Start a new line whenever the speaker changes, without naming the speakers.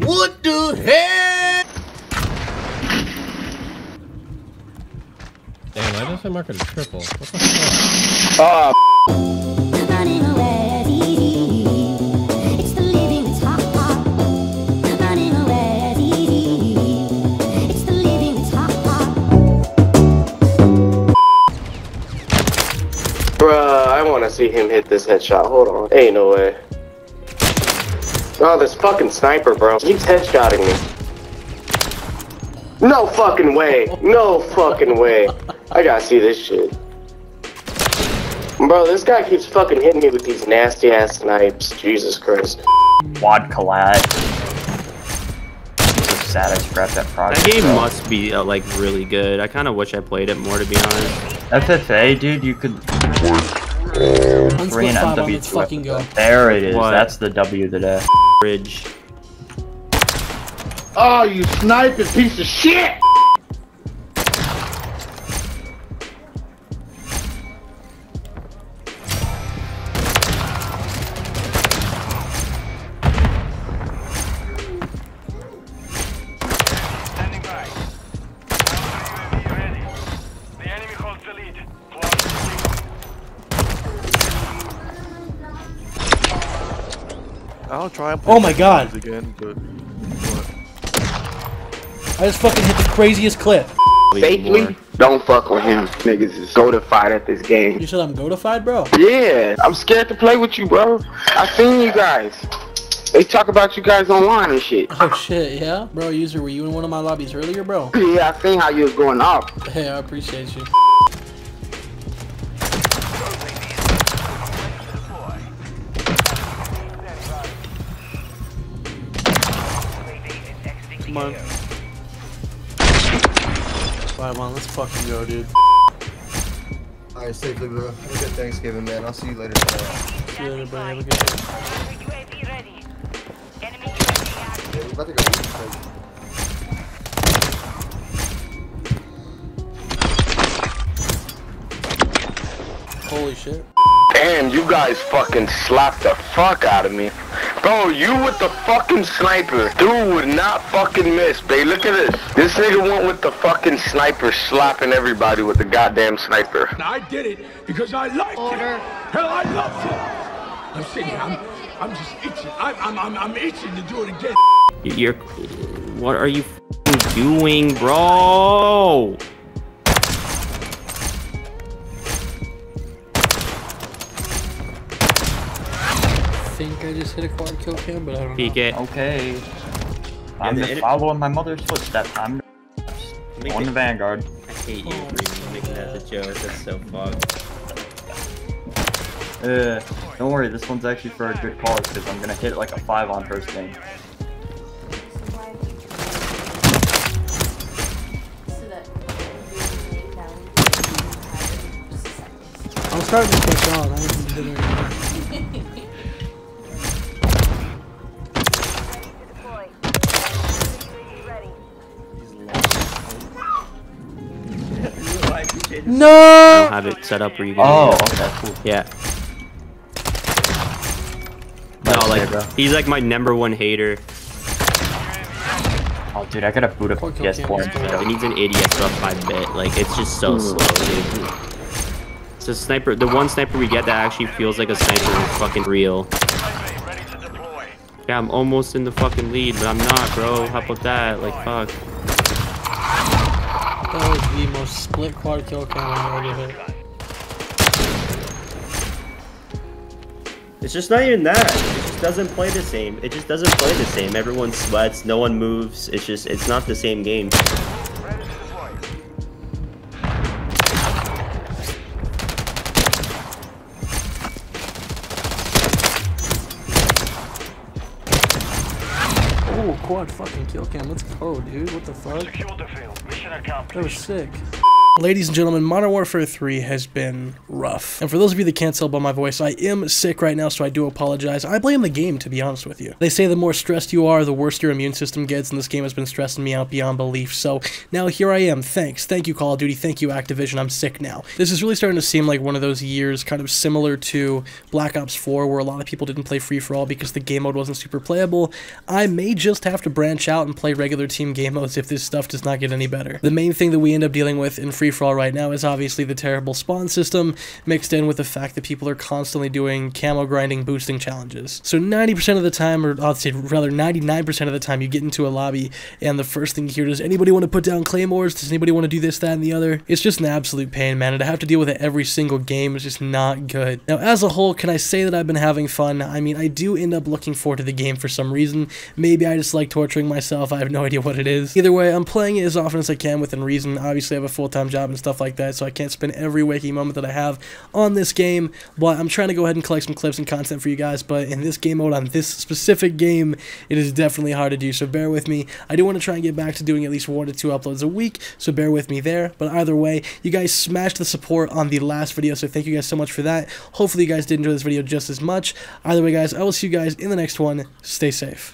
What the hell?
Damn, why does it mark it a triple? What the fuck?
Oh,
Running away is easy. It's the living that's hard. Running away is easy. It's the living that's hard.
bruh, I want to see him hit this headshot. Hold on. Ain't no way. Oh, this fucking sniper, bro. He's headshotting me. No fucking way. No fucking way. I gotta see this shit. Bro, this guy keeps fucking hitting me with these nasty ass snipes. Jesus Christ.
Quad collab. So sad I scrapped that project.
That game
bro.
must be uh, like really good. I kind of wish I played it more to be honest.
FFA, dude, you could three and
five
MW2.
let's fucking go.
There it is.
What?
That's the W today.
Bridge.
Oh, you sniping piece of shit!
I'll try and
Oh my God.
again, but
I just fucking hit the craziest clip.
Safely, don't fuck with him. Niggas is solidified at this game.
You said I'm goatified, bro?
Yeah, I'm scared to play with you, bro. I seen you guys. They talk about you guys online and shit.
Oh shit, yeah? Bro, user, were you in one of my lobbies earlier, bro?
Yeah, I seen how you was going off.
Hey, I appreciate you. Come on. Five on, let's fucking go, dude.
Alright, safely, bro. Have a good Thanksgiving, man. I'll see you later.
See you later, bro. Have a good day.
UAV ready. Enemy UAV.
Yeah, we about to go
Holy shit.
Damn, you guys fucking slapped the fuck out of me. Bro, you with the fucking sniper. Dude would not fucking miss, babe. Look at this. This nigga went with the fucking sniper slapping everybody with the goddamn sniper.
I did it because I liked it. Hell, I loved it. I'm sitting here. I'm, I'm just itching. I'm, I'm, I'm, I'm itching to do it again.
You're. What are you doing, bro?
Think I just hit a quad kill cam, but I don't know.
It.
Okay. I'm
the
just following my mother's footsteps. I'm on the Vanguard.
I hate you for making that a joke. That's so fucked.
Uh, don't worry, this one's actually for a good cause because I'm gonna hit like a five on first game.
I'm starting to push on. I haven't been doing
I
No!
don't have it set up where you can.
Oh, okay, cool.
Yeah. No,
Nice,
like
bro.
he's like my number one hater.
Oh, dude, I gotta boot up
Fuck,
PS4
okay,
It needs an ADS up by bit. Like it's just so hmm. slow, dude. It's a sniper, the one sniper we get that actually feels like a sniper is fucking real.
Ready to deploy.
Yeah, I'm almost in the fucking lead, but I'm not, bro. How about that? Like fuck.
That was the most split quad kill cam I've ever hit.
It's just not even that. It just doesn't play the same. It just doesn't play the same. Everyone sweats, no one moves. It's just, it's not the same game.
Oh, quad fucking kill cam. Let's go, dude. What the fuck?
Secure the field. Mission
That was
accomplished.
sick. Ladies and gentlemen, Modern Warfare 3 has been rough. And for those of you that can't tell by my voice, I am sick right now, so I do apologize. I blame the game, to be honest with you. They say the more stressed you are, the worse your immune system gets, and this game has been stressing me out beyond belief. So now here I am. Thanks. Thank you, Call of Duty. Thank you, Activision. I'm sick now. This is really starting to seem like one of those years kind of similar to Black Ops 4, where a lot of people didn't play free-for-all because the game mode wasn't super playable. I may just have to branch out and play regular team game modes if this stuff does not get any better. The main thing that we end up dealing with in free-for-all right now is obviously the terrible spawn system, mixed in with the fact that people are constantly doing camo grinding boosting challenges. So 90% of the time, or I'll say rather 99% of the time, you get into a lobby and the first thing you hear is, anybody want to put down claymores? Does anybody want to do this, that, and the other? It's just an absolute pain, man, and to have to deal with it every single game is just not good. Now, as a whole, can I say that I've been having fun? I mean, I do end up looking forward to the game for some reason. Maybe I just like torturing myself. I have no idea what it is. Either way, I'm playing it as often as I can within reason. Obviously, I have a full-time job and stuff like that, so I can't spend every waking moment that I have on this game, but I'm trying to go ahead and collect some clips and content for you guys, but in this game mode, on this specific game, it is definitely hard to do, so bear with me. I do want to try and get back to doing at least one to two uploads a week, so bear with me there, but either way, you guys smashed the support on the last video, so thank you guys so much for that. Hopefully you guys did enjoy this video just as much. Either way, guys, I will see you guys in the next one. Stay safe.